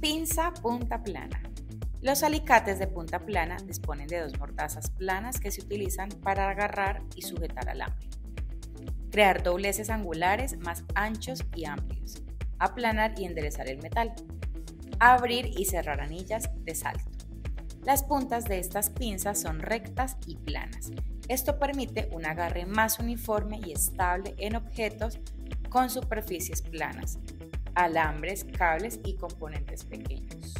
Pinza punta plana. Los alicates de punta plana disponen de dos mordazas planas que se utilizan para agarrar y sujetar alambre. Crear dobleces angulares más anchos y amplios. Aplanar y enderezar el metal. Abrir y cerrar anillas de salto. Las puntas de estas pinzas son rectas y planas. Esto permite un agarre más uniforme y estable en objetos con superficies planas, alambres, cables y componentes pequeños.